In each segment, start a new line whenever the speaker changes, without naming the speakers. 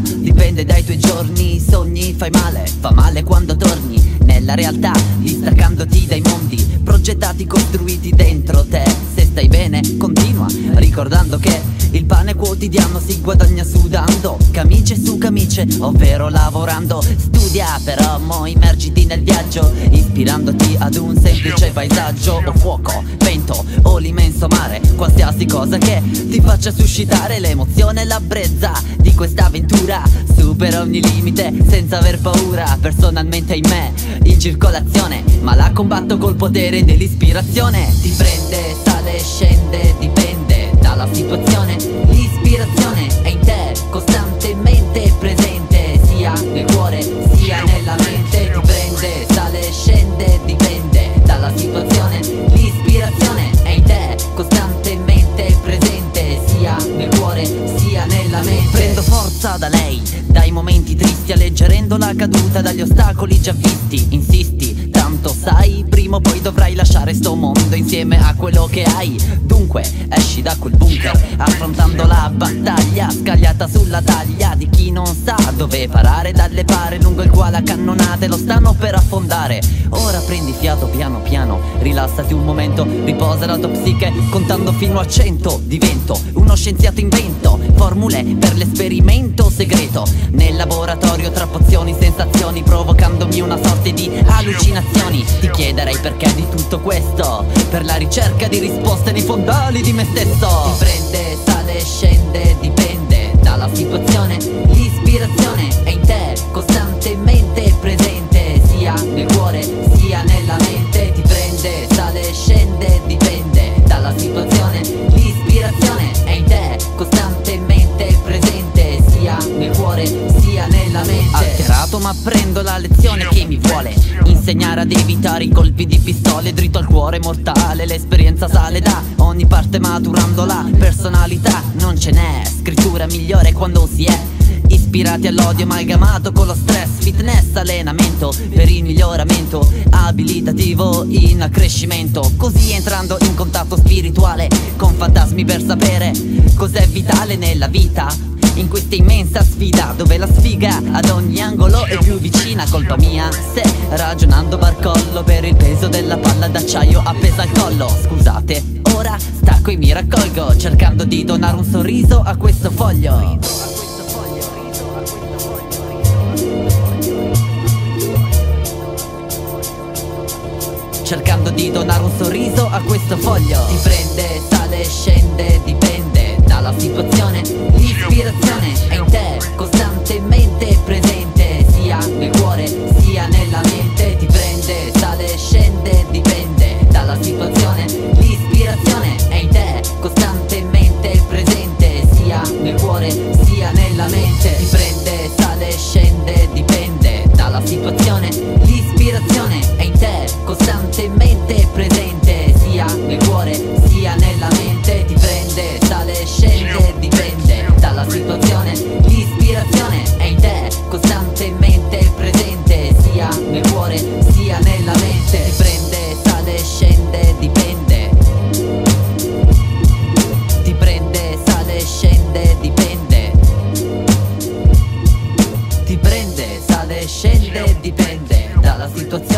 dipende dai tuoi giorni Sogni, fai male, fa male quando torni nella realtà Distaccandoti dai mondi progettati, costruiti dentro te stai bene, continua ricordando che il pane quotidiano si guadagna sudando. Camice su camice, ovvero lavorando. Studia però, mo immergiti nel viaggio Ispirandoti ad un semplice paesaggio. O fuoco, vento o l'immenso mare Qualsiasi cosa che ti faccia suscitare l'emozione e la brezza di questa avventura. Supera ogni limite senza aver paura. Personalmente in me, in circolazione Ma la combatto col potere dell'ispirazione. Ti prende, sale, scende, dipende dalla situazione. L'ispirazione è in te, costantemente presente Sia nel cuore, sia nella mente. Ti prende, sale, scende, dipende dalla situazione. L'ispirazione è in te, costantemente presente Sia nel cuore, sia nella mente. Prendo forza da lei, dai momenti tristi Alleggerendo la caduta dagli ostacoli già visti. Insisti, tanto sai, prima o poi dovrai lasciare sto mondo insieme a quello che hai. Dunque, esci da quel bunker, affrontando la battaglia Scagliata sulla taglia di chi non sa dove parare Dalle pare lungo il quale a cannonate lo stanno per affondare. Ora prendi fiato piano piano, rilassati un momento Riposa la tua psiche, contando fino a cento Divento uno scienziato invento Formule per l'esperimento segreto. Nel laboratorio tra pozioni, sensazioni Provocandomi chiederei perché di tutto questo. Per la ricerca di risposte nei fondali di me stesso. Ti prende, sale, scende, dipende dalla situazione. L'ispirazione è in te, costantemente presente Sia nel cuore, sia nella mente. Ti prende, sale, scende, dipende dalla situazione. L'ispirazione è in te, costantemente presente Sia nel cuore, sia nella mente Alterato ma prendo la lezione. Che mi vuole Insegnare ad evitare i colpi di pistole? Dritto al cuore mortale L'esperienza sale da ogni parte maturando la personalità. Non ce n'è scrittura migliore quando si è Ispirati all'odio amalgamato con lo stress allenamento per il miglioramento Abilitativo in accrescimento. Così entrando in contatto spirituale Con fantasmi per sapere cos'è vitale nella vita. In questa immensa sfida dove la sfiga ad ogni angolo è più vicina colpa mia se ragionando barcollo per il peso della palla d'acciaio appesa al collo. Scusate ora stacco e mi raccolgo cercando di donare un sorriso a questo foglio di donare un sorriso a questo foglio. Ti prende, sale, scende, dipende dalla situazione. L'ispirazione è in te,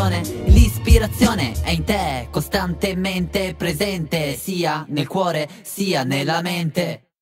situazione L'ispirazione è in te, costantemente presente Sia nel cuore, sia nella mente